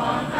ของพระ